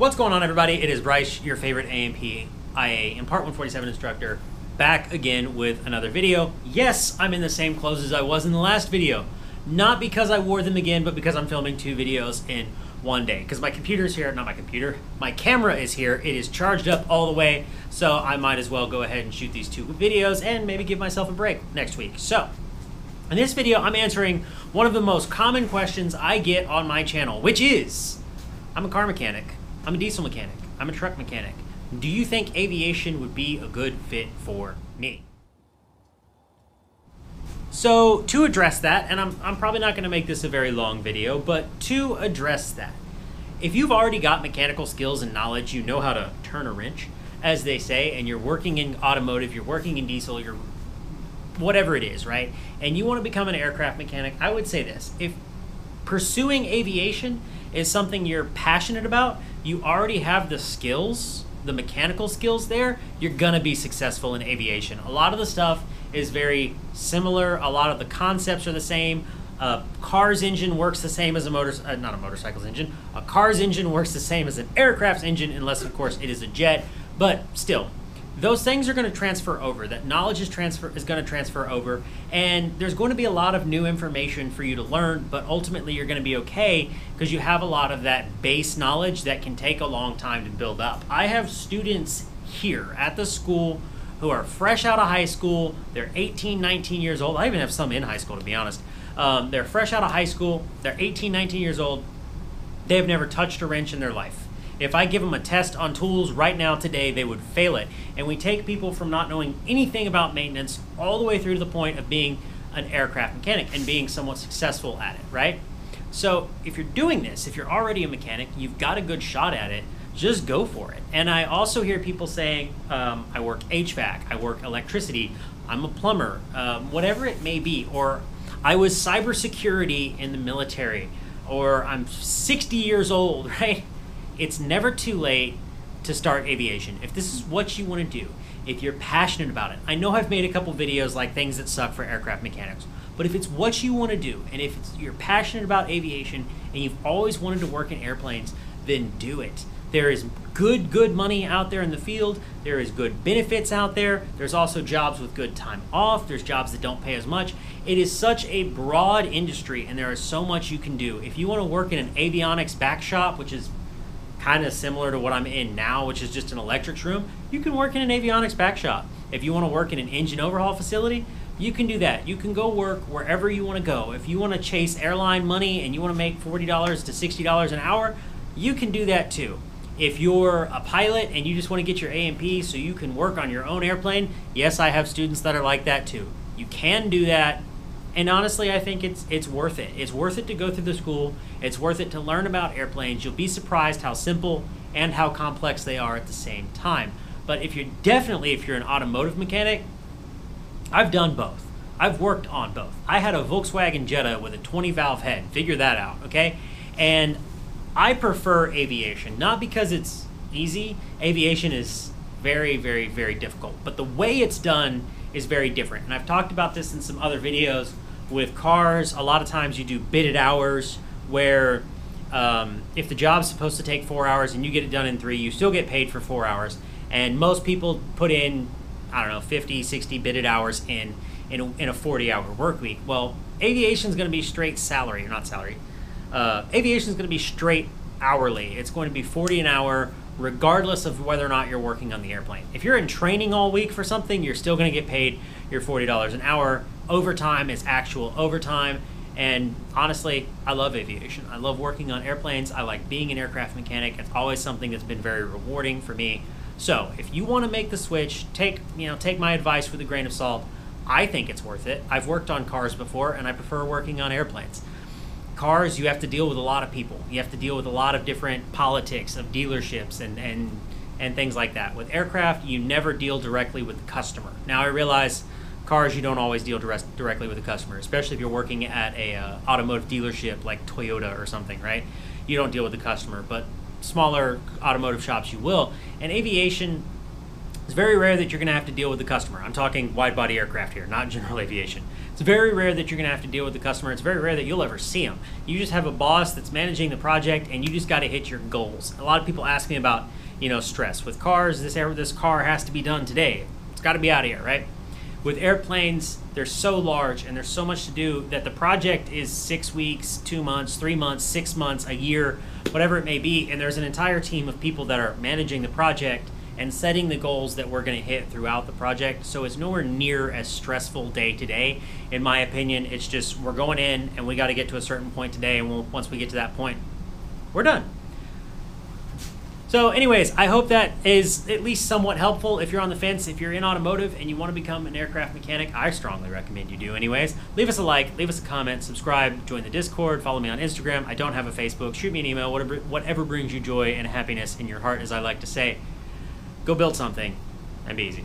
What's going on, everybody? It is Bryce, your favorite A&P IA and Part 147 instructor, back again with another video. Yes, I'm in the same clothes as I was in the last video. Not because I wore them again, but because I'm filming two videos in one day. Because my computer is here, not my computer, my camera is here. It is charged up all the way, so I might as well go ahead and shoot these two videos and maybe give myself a break next week. So, in this video, I'm answering one of the most common questions I get on my channel, which is, I'm a car mechanic. I'm a diesel mechanic. I'm a truck mechanic. Do you think aviation would be a good fit for me? So, to address that, and I'm, I'm probably not going to make this a very long video, but to address that, if you've already got mechanical skills and knowledge, you know how to turn a wrench, as they say, and you're working in automotive, you're working in diesel, you're whatever it is, right? And you want to become an aircraft mechanic, I would say this. If pursuing aviation is something you're passionate about, you already have the skills, the mechanical skills there, you're going to be successful in aviation. A lot of the stuff is very similar, a lot of the concepts are the same. A car's engine works the same as a motor, uh, not a motorcycle's engine. A car's engine works the same as an aircraft's engine, unless of course it is a jet. But still, those things are going to transfer over. That knowledge is transfer is going to transfer over, and there's going to be a lot of new information for you to learn. But ultimately, you're going to be okay because you have a lot of that base knowledge that can take a long time to build up. I have students here at the school who are fresh out of high school. They're 18, 19 years old. I even have some in high school, to be honest. Um, they're fresh out of high school. They're 18, 19 years old. They've never touched a wrench in their life if I give them a test on tools right now today, they would fail it. And we take people from not knowing anything about maintenance all the way through to the point of being an aircraft mechanic and being somewhat successful at it, right? So if you're doing this, if you're already a mechanic, you've got a good shot at it, just go for it. And I also hear people saying, um, I work HVAC, I work electricity, I'm a plumber, um, whatever it may be, or I was cybersecurity in the military, or I'm 60 years old, right? It's never too late to start aviation. If this is what you want to do, if you're passionate about it, I know I've made a couple videos like things that suck for aircraft mechanics, but if it's what you want to do, and if you're passionate about aviation and you've always wanted to work in airplanes, then do it. There is good, good money out there in the field. There is good benefits out there. There's also jobs with good time off. There's jobs that don't pay as much. It is such a broad industry, and there is so much you can do. If you want to work in an avionics back shop, which is kind of similar to what I'm in now, which is just an electrics room, you can work in an avionics back shop. If you want to work in an engine overhaul facility, you can do that. You can go work wherever you want to go. If you want to chase airline money and you want to make $40 to $60 an hour, you can do that too. If you're a pilot and you just want to get your A&P so you can work on your own airplane, yes, I have students that are like that too. You can do that and honestly, I think it's it's worth it. It's worth it to go through the school. It's worth it to learn about airplanes. You'll be surprised how simple and how complex they are at the same time. But if you're definitely if you're an automotive mechanic, I've done both. I've worked on both. I had a Volkswagen Jetta with a 20 valve head. Figure that out, okay? And I prefer aviation, not because it's easy. Aviation is very, very, very difficult. But the way it's done is very different. And I've talked about this in some other videos with cars. A lot of times you do bidded hours where um, if the job's supposed to take four hours and you get it done in three, you still get paid for four hours. And most people put in, I don't know, 50, 60 bidded hours in in a, in a 40 hour work week. Well, aviation is going to be straight salary, or not salary. Uh, aviation is going to be straight hourly. It's going to be 40 an hour regardless of whether or not you're working on the airplane. If you're in training all week for something, you're still going to get paid your $40 an hour. Overtime is actual overtime. And honestly, I love aviation. I love working on airplanes. I like being an aircraft mechanic. It's always something that's been very rewarding for me. So, if you want to make the switch, take, you know, take my advice with a grain of salt. I think it's worth it. I've worked on cars before and I prefer working on airplanes cars, you have to deal with a lot of people. You have to deal with a lot of different politics of dealerships and, and, and things like that. With aircraft, you never deal directly with the customer. Now, I realize cars, you don't always deal direct, directly with the customer, especially if you're working at a uh, automotive dealership like Toyota or something, right? You don't deal with the customer, but smaller automotive shops you will. And aviation, It's very rare that you're going to have to deal with the customer. I'm talking wide body aircraft here, not general aviation. It's very rare that you're going to have to deal with the customer. It's very rare that you'll ever see them. You just have a boss that's managing the project and you just got to hit your goals. A lot of people ask me about, you know, stress. With cars, this this car has to be done today. It's got to be out of here, right? With airplanes, they're so large and there's so much to do that the project is six weeks, two months, three months, six months, a year, whatever it may be. And there's an entire team of people that are managing the project and setting the goals that we're going to hit throughout the project. So it's nowhere near as stressful day to day. In my opinion, it's just we're going in and we got to get to a certain point today. And we'll, once we get to that point, we're done. So, anyways, I hope that is at least somewhat helpful. If you're on the fence, if you're in automotive and you want to become an aircraft mechanic, I strongly recommend you do, anyways. Leave us a like, leave us a comment, subscribe, join the Discord, follow me on Instagram. I don't have a Facebook. Shoot me an email, whatever, whatever brings you joy and happiness in your heart, as I like to say. Go build something and be easy.